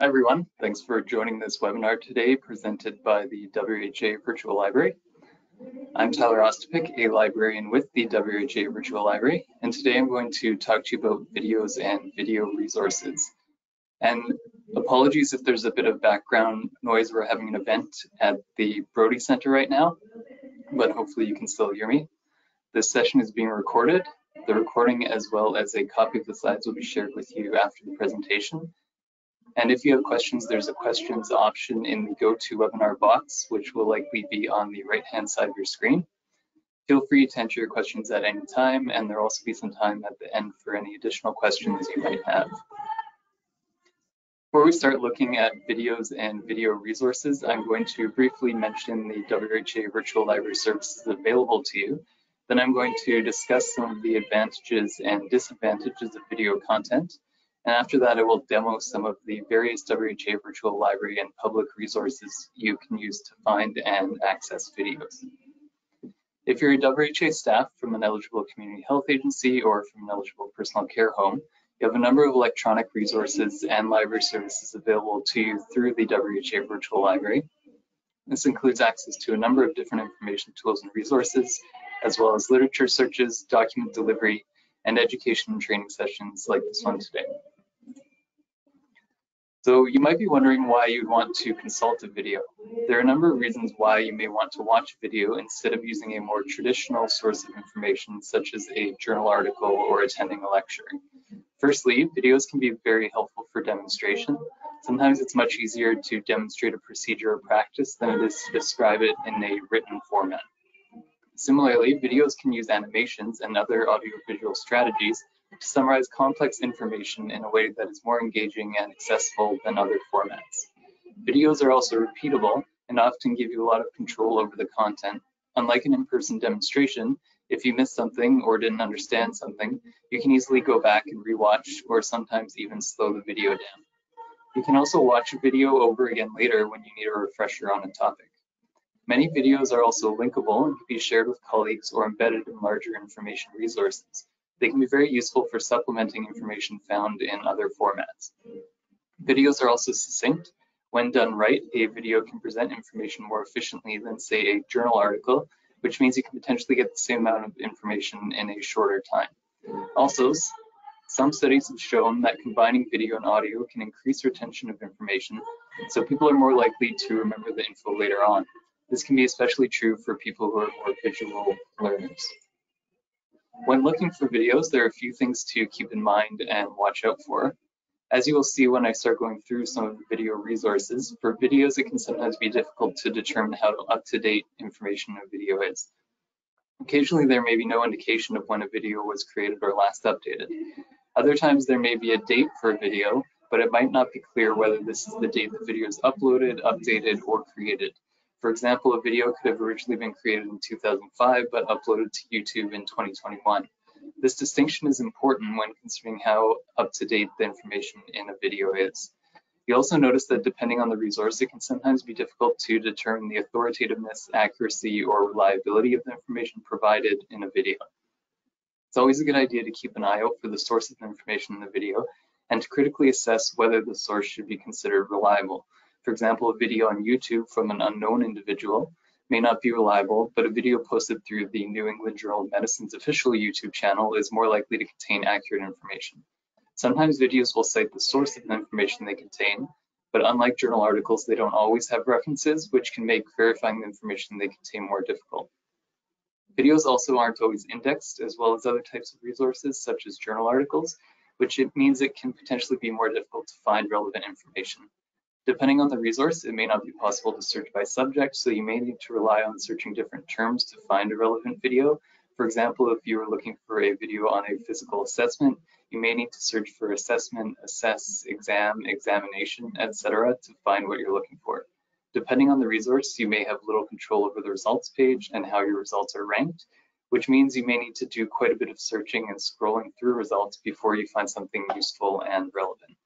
Hi everyone, thanks for joining this webinar today presented by the WRHA Virtual Library. I'm Tyler Ostapik, a librarian with the WRHA Virtual Library, and today I'm going to talk to you about videos and video resources. And apologies if there's a bit of background noise, we're having an event at the Brodie Center right now, but hopefully you can still hear me. This session is being recorded. The recording as well as a copy of the slides will be shared with you after the presentation. And if you have questions, there's a questions option in the GoToWebinar box, which will likely be on the right-hand side of your screen. Feel free to enter your questions at any time, and there'll also be some time at the end for any additional questions you might have. Before we start looking at videos and video resources, I'm going to briefly mention the WRHA Virtual Library services available to you. Then I'm going to discuss some of the advantages and disadvantages of video content, and after that, I will demo some of the various WRHA virtual library and public resources you can use to find and access videos. If you're a WRHA staff from an eligible community health agency or from an eligible personal care home, you have a number of electronic resources and library services available to you through the WRHA virtual library. This includes access to a number of different information tools and resources, as well as literature searches, document delivery, and education and training sessions like this one today. So you might be wondering why you'd want to consult a video. There are a number of reasons why you may want to watch a video instead of using a more traditional source of information such as a journal article or attending a lecture. Firstly, videos can be very helpful for demonstration. Sometimes it's much easier to demonstrate a procedure or practice than it is to describe it in a written format. Similarly, videos can use animations and other audiovisual strategies to summarize complex information in a way that is more engaging and accessible than other formats. Videos are also repeatable and often give you a lot of control over the content. Unlike an in-person demonstration, if you missed something or didn't understand something, you can easily go back and rewatch or sometimes even slow the video down. You can also watch a video over again later when you need a refresher on a topic. Many videos are also linkable and can be shared with colleagues or embedded in larger information resources. They can be very useful for supplementing information found in other formats. Videos are also succinct. When done right, a video can present information more efficiently than, say, a journal article, which means you can potentially get the same amount of information in a shorter time. Also, some studies have shown that combining video and audio can increase retention of information, so people are more likely to remember the info later on. This can be especially true for people who are more visual learners. When looking for videos, there are a few things to keep in mind and watch out for. As you will see when I start going through some of the video resources, for videos it can sometimes be difficult to determine how up-to-date information a video is. Occasionally there may be no indication of when a video was created or last updated. Other times there may be a date for a video, but it might not be clear whether this is the date the video is uploaded, updated, or created. For example, a video could have originally been created in 2005 but uploaded to YouTube in 2021. This distinction is important when considering how up-to-date the information in a video is. You also notice that depending on the resource, it can sometimes be difficult to determine the authoritativeness, accuracy, or reliability of the information provided in a video. It's always a good idea to keep an eye out for the source of the information in the video and to critically assess whether the source should be considered reliable. For example, a video on YouTube from an unknown individual may not be reliable, but a video posted through the New England Journal of Medicine's official YouTube channel is more likely to contain accurate information. Sometimes videos will cite the source of the information they contain, but unlike journal articles, they don't always have references, which can make verifying the information they contain more difficult. Videos also aren't always indexed, as well as other types of resources, such as journal articles, which it means it can potentially be more difficult to find relevant information. Depending on the resource, it may not be possible to search by subject, so you may need to rely on searching different terms to find a relevant video. For example, if you are looking for a video on a physical assessment, you may need to search for assessment, assess, exam, examination, etc. to find what you're looking for. Depending on the resource, you may have little control over the results page and how your results are ranked, which means you may need to do quite a bit of searching and scrolling through results before you find something useful and relevant.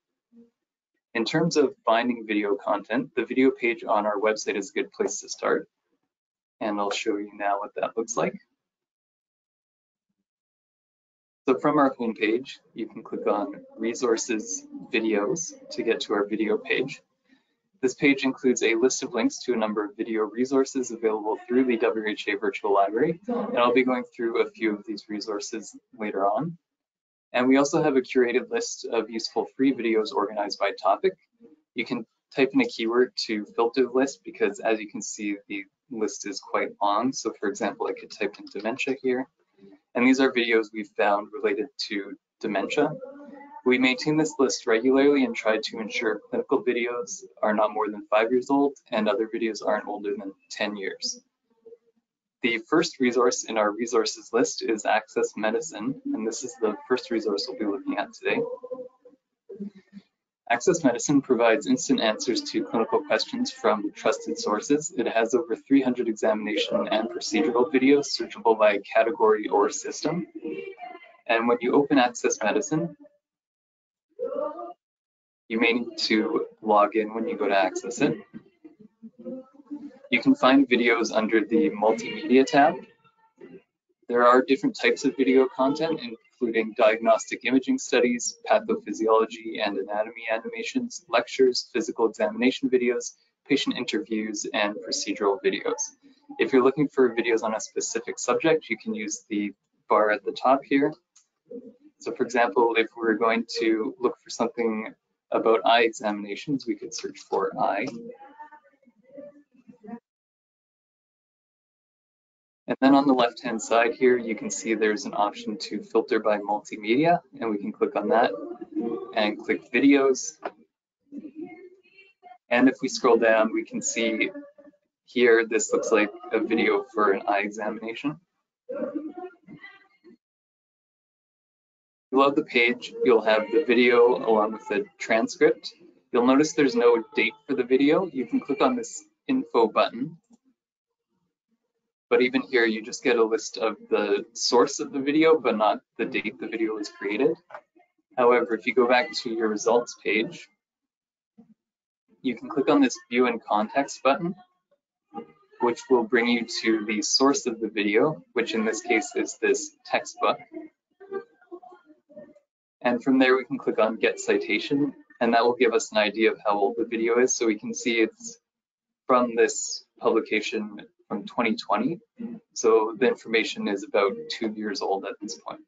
In terms of finding video content, the video page on our website is a good place to start. And I'll show you now what that looks like. So from our homepage, you can click on Resources Videos to get to our video page. This page includes a list of links to a number of video resources available through the WRHA Virtual Library, and I'll be going through a few of these resources later on. And we also have a curated list of useful free videos organized by topic. You can type in a keyword to filter the list because as you can see, the list is quite long. So for example, I could type in dementia here. And these are videos we've found related to dementia. We maintain this list regularly and try to ensure clinical videos are not more than five years old and other videos aren't older than 10 years. The first resource in our resources list is Access Medicine, and this is the first resource we'll be looking at today. Access Medicine provides instant answers to clinical questions from trusted sources. It has over 300 examination and procedural videos searchable by category or system. And when you open Access Medicine, you may need to log in when you go to access it. You can find videos under the Multimedia tab. There are different types of video content, including diagnostic imaging studies, pathophysiology and anatomy animations, lectures, physical examination videos, patient interviews, and procedural videos. If you're looking for videos on a specific subject, you can use the bar at the top here. So for example, if we're going to look for something about eye examinations, we could search for eye. And then on the left-hand side here, you can see there's an option to filter by multimedia, and we can click on that and click videos. And if we scroll down, we can see here, this looks like a video for an eye examination. Below the page, you'll have the video along with the transcript. You'll notice there's no date for the video. You can click on this info button. But even here, you just get a list of the source of the video, but not the date the video was created. However, if you go back to your results page, you can click on this view in context button, which will bring you to the source of the video, which in this case is this textbook. And from there, we can click on Get Citation, and that will give us an idea of how old the video is. So we can see it's from this publication from 2020. So the information is about two years old at this point.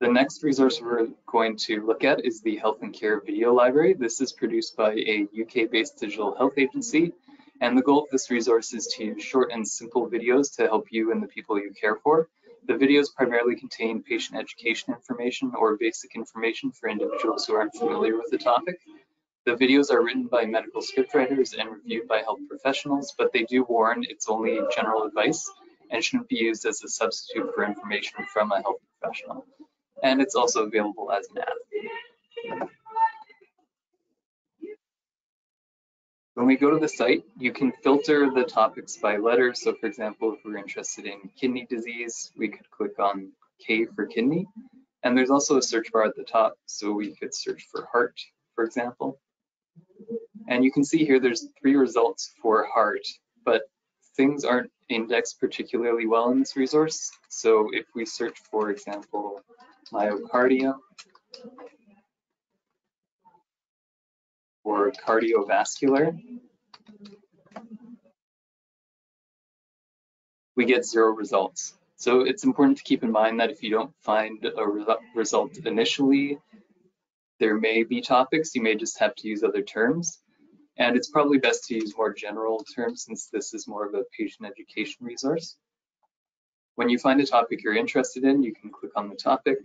The next resource we're going to look at is the Health and Care Video Library. This is produced by a UK-based digital health agency, and the goal of this resource is to use short and simple videos to help you and the people you care for the videos primarily contain patient education information or basic information for individuals who aren't familiar with the topic. The videos are written by medical scriptwriters and reviewed by health professionals, but they do warn it's only general advice and shouldn't be used as a substitute for information from a health professional. And it's also available as an app. When we go to the site, you can filter the topics by letter. So for example, if we're interested in kidney disease, we could click on K for kidney. And there's also a search bar at the top. So we could search for heart, for example. And you can see here there's three results for heart, but things aren't indexed particularly well in this resource. So if we search, for example, myocardia, or cardiovascular, we get zero results. So it's important to keep in mind that if you don't find a re result initially, there may be topics, you may just have to use other terms. And it's probably best to use more general terms since this is more of a patient education resource. When you find a topic you're interested in, you can click on the topic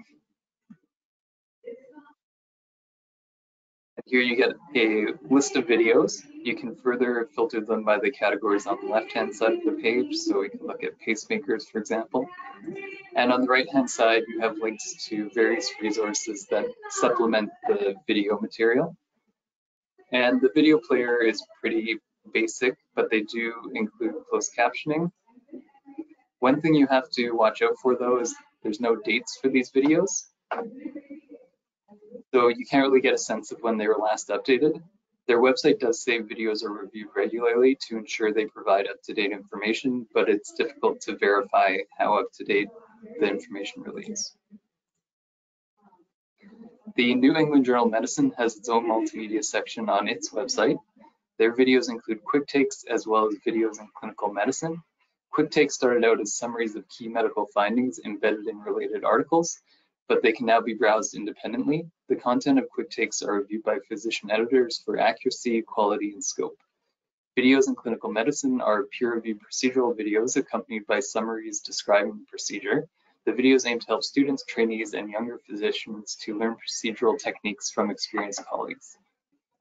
And Here you get a list of videos. You can further filter them by the categories on the left-hand side of the page. So we can look at pacemakers, for example. And on the right-hand side, you have links to various resources that supplement the video material. And the video player is pretty basic, but they do include closed captioning. One thing you have to watch out for though is there's no dates for these videos. So you can't really get a sense of when they were last updated. Their website does say videos are reviewed regularly to ensure they provide up-to-date information, but it's difficult to verify how up-to-date the information really is. The New England Journal of Medicine has its own multimedia section on its website. Their videos include quick takes as well as videos in clinical medicine. Quick takes started out as summaries of key medical findings embedded in related articles, but they can now be browsed independently. The content of quick takes are reviewed by physician editors for accuracy, quality, and scope. Videos in clinical medicine are peer-reviewed procedural videos accompanied by summaries describing the procedure. The videos aim to help students, trainees, and younger physicians to learn procedural techniques from experienced colleagues.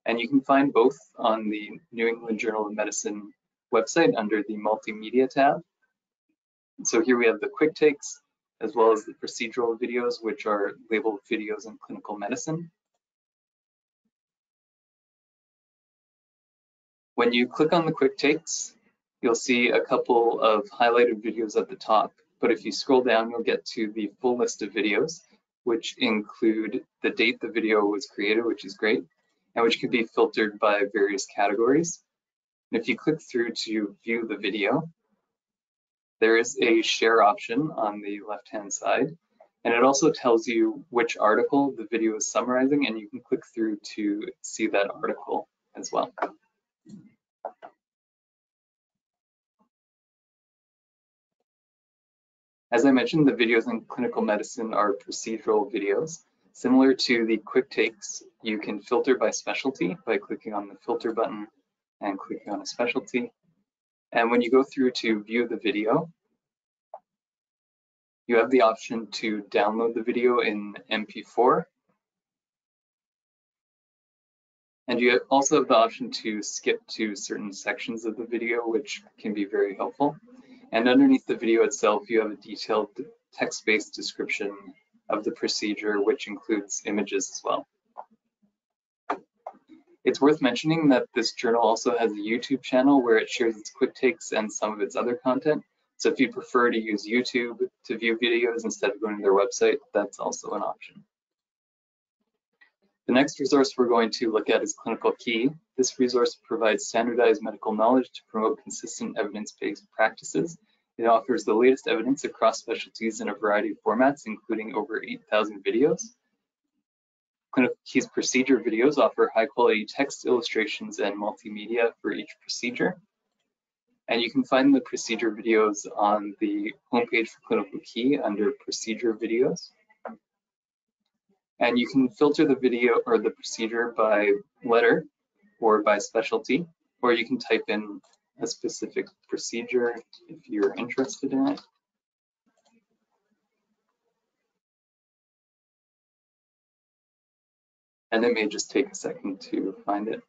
And you can find both on the New England Journal of Medicine website under the Multimedia tab. So here we have the quick takes, as well as the procedural videos, which are labeled videos in clinical medicine. When you click on the quick takes, you'll see a couple of highlighted videos at the top. But if you scroll down, you'll get to the full list of videos, which include the date the video was created, which is great, and which can be filtered by various categories. And if you click through to view the video, there is a share option on the left-hand side, and it also tells you which article the video is summarizing, and you can click through to see that article as well. As I mentioned, the videos in clinical medicine are procedural videos. Similar to the quick takes, you can filter by specialty by clicking on the filter button and clicking on a specialty. And when you go through to view the video, you have the option to download the video in MP4. And you also have the option to skip to certain sections of the video, which can be very helpful. And underneath the video itself, you have a detailed text-based description of the procedure, which includes images as well. It's worth mentioning that this journal also has a YouTube channel where it shares its quick takes and some of its other content. So if you prefer to use YouTube to view videos instead of going to their website, that's also an option. The next resource we're going to look at is Clinical Key. This resource provides standardized medical knowledge to promote consistent evidence-based practices. It offers the latest evidence across specialties in a variety of formats, including over 8,000 videos. Clinical Key's procedure videos offer high quality text illustrations and multimedia for each procedure. And you can find the procedure videos on the homepage for Clinical Key under procedure videos. And you can filter the video or the procedure by letter or by specialty, or you can type in a specific procedure if you're interested in it. and it may just take a second to find it.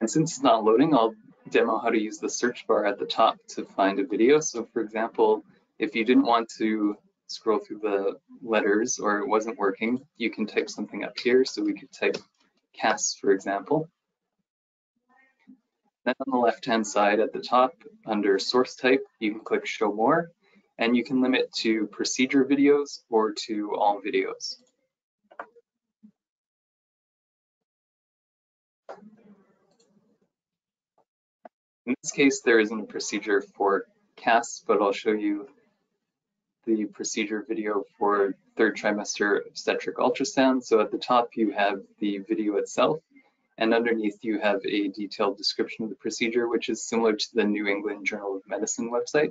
And since it's not loading, I'll demo how to use the search bar at the top to find a video. So for example, if you didn't want to scroll through the letters or it wasn't working, you can type something up here. So we could type CAS, for example. Then on the left-hand side at the top, under source type, you can click show more, and you can limit to procedure videos or to all videos. In this case, there isn't a procedure for CAS, but I'll show you the procedure video for third trimester obstetric ultrasound. So at the top, you have the video itself, and underneath you have a detailed description of the procedure, which is similar to the New England Journal of Medicine website.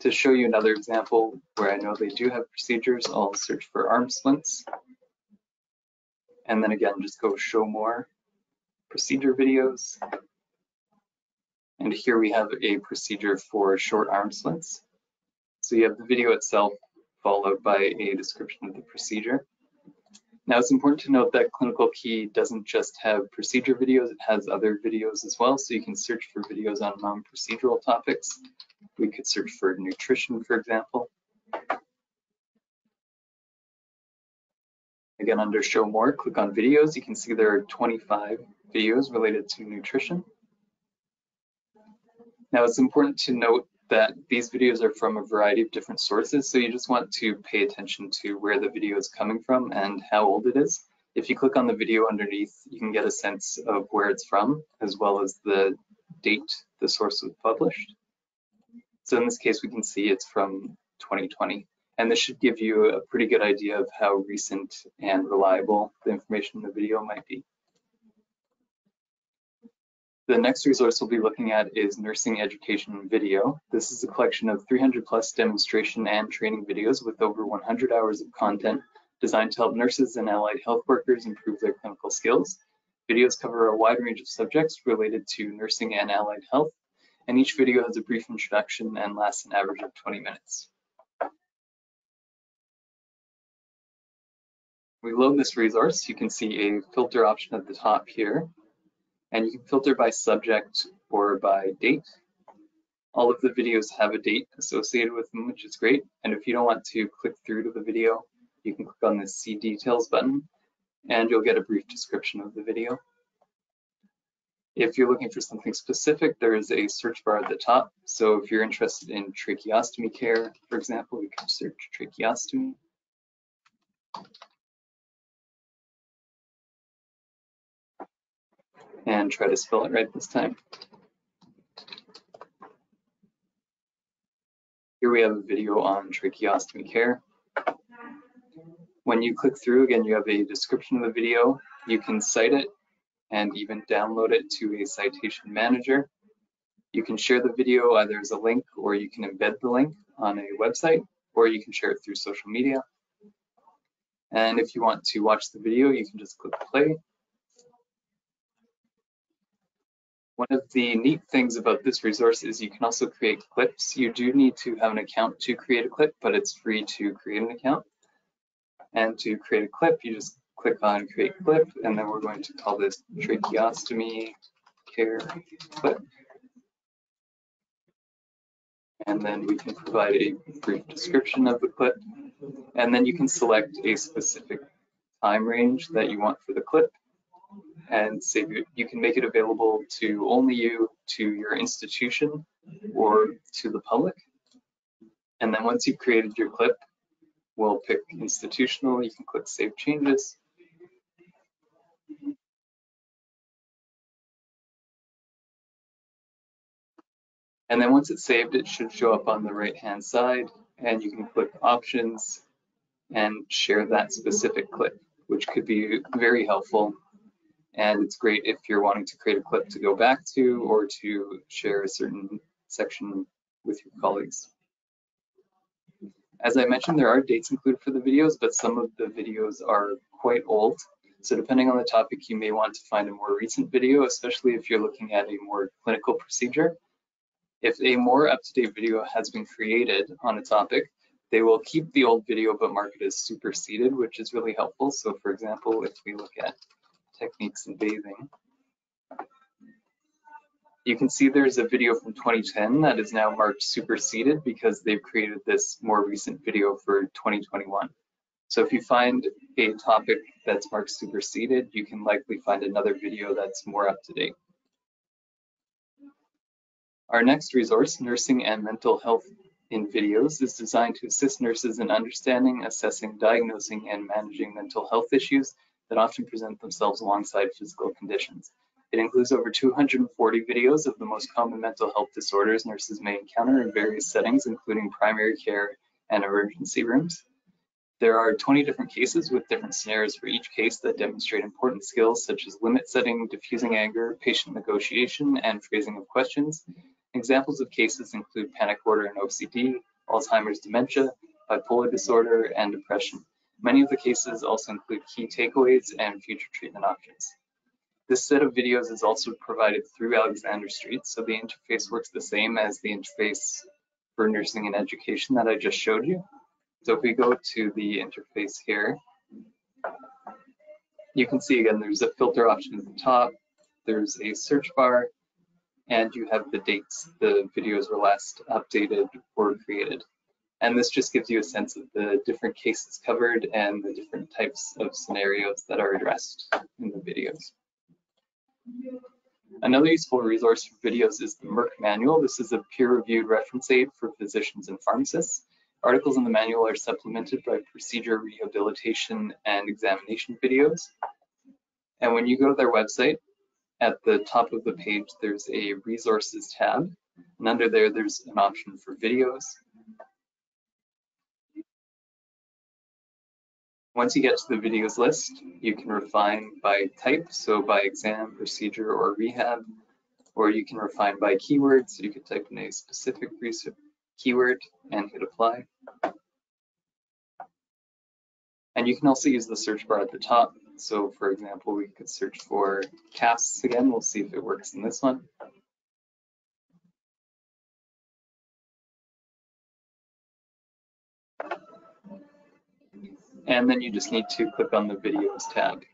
To show you another example where I know they do have procedures, I'll search for arm splints. And then again, just go show more procedure videos. And here we have a procedure for short arm splints. So you have the video itself followed by a description of the procedure. Now it's important to note that Clinical Key doesn't just have procedure videos, it has other videos as well. So you can search for videos on non-procedural topics. We could search for nutrition, for example. Again, under show more, click on videos. You can see there are 25 videos related to nutrition. Now it's important to note that these videos are from a variety of different sources, so you just want to pay attention to where the video is coming from and how old it is. If you click on the video underneath, you can get a sense of where it's from, as well as the date the source was published. So in this case, we can see it's from 2020. And this should give you a pretty good idea of how recent and reliable the information in the video might be. The next resource we'll be looking at is Nursing Education Video. This is a collection of 300 plus demonstration and training videos with over 100 hours of content designed to help nurses and allied health workers improve their clinical skills. Videos cover a wide range of subjects related to nursing and allied health, and each video has a brief introduction and lasts an average of 20 minutes. We load this resource, you can see a filter option at the top here, and you can filter by subject or by date. All of the videos have a date associated with them, which is great. And if you don't want to click through to the video, you can click on the see details button and you'll get a brief description of the video. If you're looking for something specific, there is a search bar at the top. So if you're interested in tracheostomy care, for example, you can search tracheostomy. And try to spell it right this time. Here we have a video on tracheostomy care. When you click through, again, you have a description of the video. You can cite it and even download it to a citation manager. You can share the video either as a link or you can embed the link on a website or you can share it through social media. And if you want to watch the video, you can just click play. One of the neat things about this resource is you can also create clips. You do need to have an account to create a clip, but it's free to create an account. And to create a clip, you just click on create clip, and then we're going to call this tracheostomy care clip. And then we can provide a brief description of the clip. And then you can select a specific time range that you want for the clip and say you can make it available to only you, to your institution, or to the public. And then once you've created your clip, We'll pick institutional. You can click Save Changes. And then once it's saved, it should show up on the right-hand side, and you can click Options and share that specific clip, which could be very helpful. And it's great if you're wanting to create a clip to go back to or to share a certain section with your colleagues. As I mentioned, there are dates included for the videos, but some of the videos are quite old. So depending on the topic, you may want to find a more recent video, especially if you're looking at a more clinical procedure. If a more up-to-date video has been created on a topic, they will keep the old video but mark it as superseded, which is really helpful. So for example, if we look at techniques in bathing, you can see there's a video from 2010 that is now marked superseded because they've created this more recent video for 2021. So if you find a topic that's marked superseded, you can likely find another video that's more up to date. Our next resource, Nursing and Mental Health in Videos, is designed to assist nurses in understanding, assessing, diagnosing, and managing mental health issues that often present themselves alongside physical conditions. It includes over 240 videos of the most common mental health disorders nurses may encounter in various settings, including primary care and emergency rooms. There are 20 different cases with different scenarios for each case that demonstrate important skills such as limit setting, diffusing anger, patient negotiation, and phrasing of questions. Examples of cases include panic order and OCD, Alzheimer's dementia, bipolar disorder, and depression. Many of the cases also include key takeaways and future treatment options. This set of videos is also provided through Alexander Street, so the interface works the same as the interface for nursing and education that I just showed you. So if we go to the interface here, you can see again, there's a filter option at the top, there's a search bar, and you have the dates the videos were last updated or created. And this just gives you a sense of the different cases covered and the different types of scenarios that are addressed in the videos. Another useful resource for videos is the Merck Manual. This is a peer-reviewed reference aid for physicians and pharmacists. Articles in the manual are supplemented by procedure rehabilitation and examination videos. And when you go to their website, at the top of the page, there's a resources tab. And under there, there's an option for videos. Once you get to the videos list, you can refine by type, so by exam, procedure, or rehab, or you can refine by keywords. You could type in a specific keyword and hit apply. And you can also use the search bar at the top. So for example, we could search for casts again. We'll see if it works in this one. And then you just need to click on the videos tab.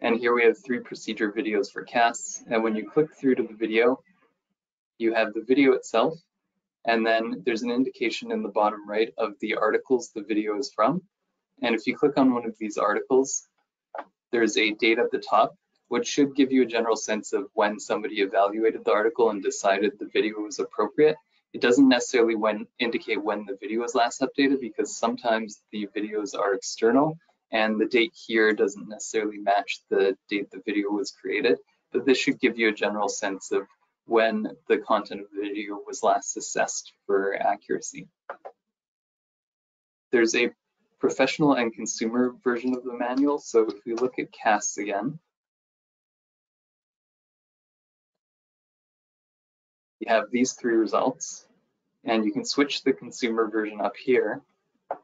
And here we have three procedure videos for casts. And when you click through to the video, you have the video itself, and then there's an indication in the bottom right of the articles the video is from. And if you click on one of these articles, there's a date at the top, which should give you a general sense of when somebody evaluated the article and decided the video was appropriate. It doesn't necessarily when, indicate when the video was last updated because sometimes the videos are external and the date here doesn't necessarily match the date the video was created. But this should give you a general sense of when the content of the video was last assessed for accuracy. There's a professional and consumer version of the manual. So if we look at casts again, you have these three results and you can switch the consumer version up here and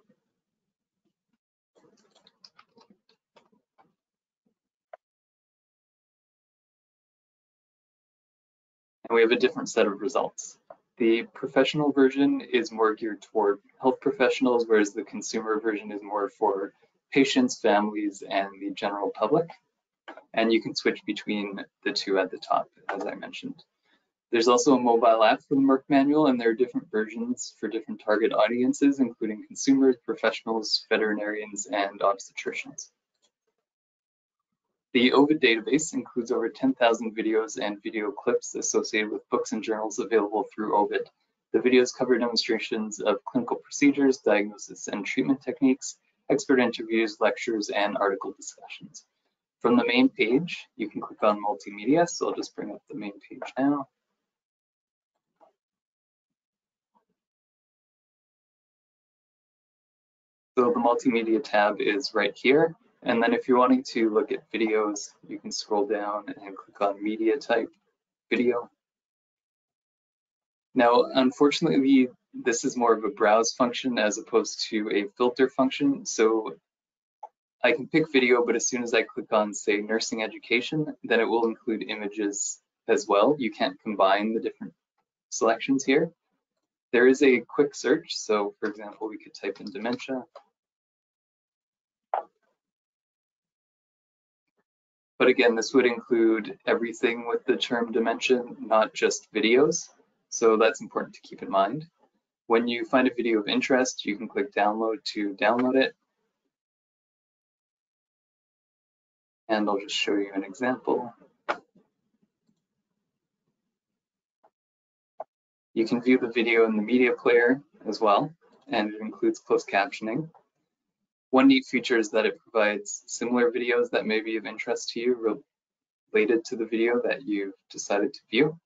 we have a different set of results. The professional version is more geared toward health professionals, whereas the consumer version is more for patients, families, and the general public. And you can switch between the two at the top, as I mentioned. There's also a mobile app for the Merck Manual, and there are different versions for different target audiences, including consumers, professionals, veterinarians, and obstetricians. The Ovid database includes over 10,000 videos and video clips associated with books and journals available through Ovid. The videos cover demonstrations of clinical procedures, diagnosis and treatment techniques, expert interviews, lectures, and article discussions. From the main page, you can click on multimedia, so I'll just bring up the main page now. So the multimedia tab is right here. And then if you're wanting to look at videos, you can scroll down and click on media type video. Now, unfortunately, this is more of a browse function as opposed to a filter function. So I can pick video, but as soon as I click on, say, nursing education, then it will include images as well. You can't combine the different selections here. There is a quick search. So for example, we could type in dementia But again, this would include everything with the term dementia, not just videos. So that's important to keep in mind. When you find a video of interest, you can click download to download it. And I'll just show you an example. You can view the video in the media player as well, and it includes closed captioning. One neat feature is that it provides similar videos that may be of interest to you related to the video that you've decided to view.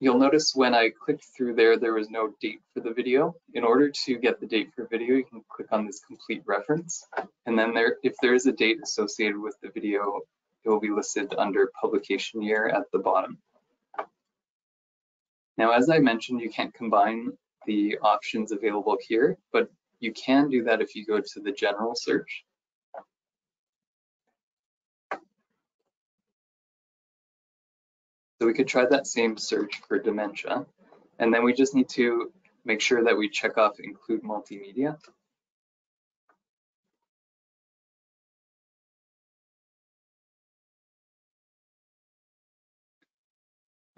You'll notice when I clicked through there, there was no date for the video. In order to get the date for video, you can click on this complete reference. And then there, if there is a date associated with the video, it will be listed under publication year at the bottom. Now, as I mentioned, you can't combine the options available here, but you can do that if you go to the general search. So we could try that same search for dementia, and then we just need to make sure that we check off include multimedia.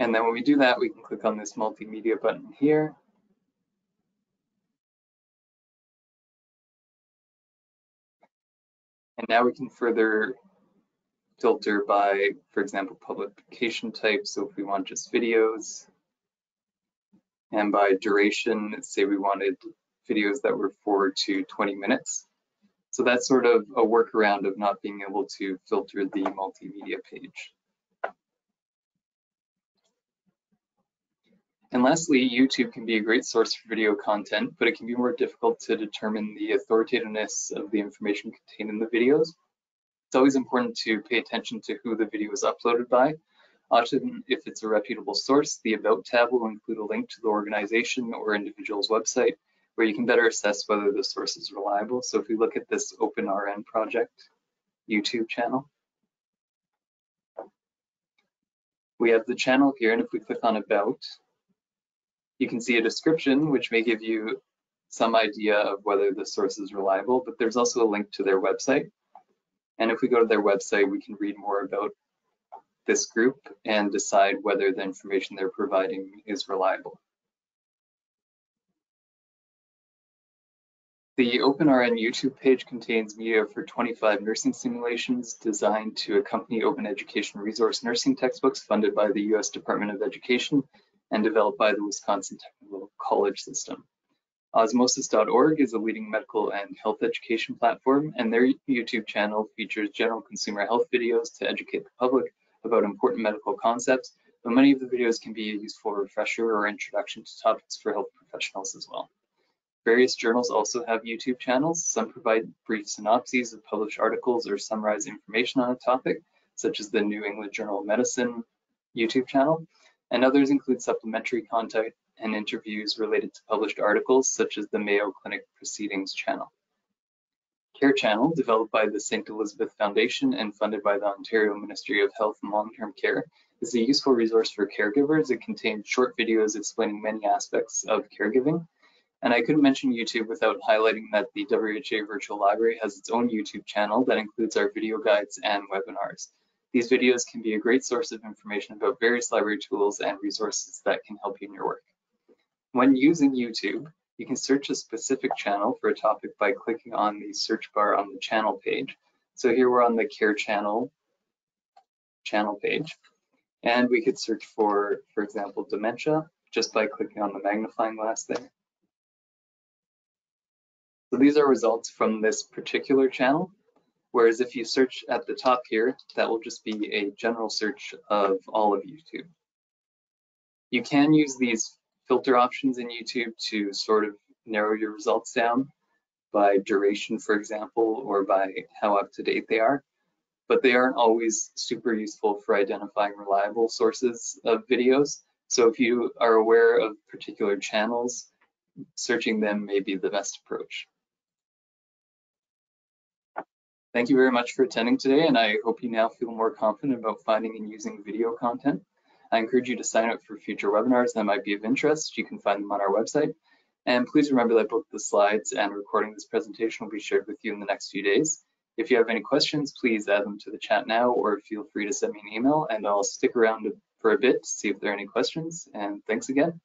And then when we do that, we can click on this multimedia button here. And now we can further filter by, for example, publication type. So if we want just videos, and by duration, say we wanted videos that were 4 to 20 minutes. So that's sort of a workaround of not being able to filter the multimedia page. And lastly, YouTube can be a great source for video content, but it can be more difficult to determine the authoritativeness of the information contained in the videos. It's always important to pay attention to who the video is uploaded by. Often, if it's a reputable source, the About tab will include a link to the organization or individual's website, where you can better assess whether the source is reliable. So if we look at this OpenRN project YouTube channel, we have the channel here, and if we click on About, you can see a description, which may give you some idea of whether the source is reliable, but there's also a link to their website. And if we go to their website, we can read more about this group and decide whether the information they're providing is reliable. The OpenRN YouTube page contains media for 25 nursing simulations designed to accompany open education resource nursing textbooks funded by the U.S. Department of Education and developed by the Wisconsin Technical College System. Osmosis.org is a leading medical and health education platform, and their YouTube channel features general consumer health videos to educate the public about important medical concepts, but many of the videos can be a useful refresher or introduction to topics for health professionals as well. Various journals also have YouTube channels. Some provide brief synopses of published articles or summarize information on a topic, such as the New England Journal of Medicine YouTube channel, and others include supplementary content and interviews related to published articles, such as the Mayo Clinic Proceedings channel. Care Channel, developed by the St. Elizabeth Foundation and funded by the Ontario Ministry of Health and Long-Term Care, is a useful resource for caregivers. It contains short videos explaining many aspects of caregiving, and I couldn't mention YouTube without highlighting that the WRHA Virtual Library has its own YouTube channel that includes our video guides and webinars. These videos can be a great source of information about various library tools and resources that can help you in your work. When using YouTube, you can search a specific channel for a topic by clicking on the search bar on the channel page. So here we're on the care channel channel page, and we could search for, for example, dementia just by clicking on the magnifying glass there. So these are results from this particular channel. Whereas if you search at the top here, that will just be a general search of all of YouTube. You can use these filter options in YouTube to sort of narrow your results down by duration, for example, or by how up to date they are. But they aren't always super useful for identifying reliable sources of videos. So if you are aware of particular channels, searching them may be the best approach. Thank you very much for attending today, and I hope you now feel more confident about finding and using video content. I encourage you to sign up for future webinars that might be of interest. You can find them on our website. And please remember that both the slides and recording this presentation will be shared with you in the next few days. If you have any questions, please add them to the chat now or feel free to send me an email and I'll stick around for a bit to see if there are any questions. And thanks again.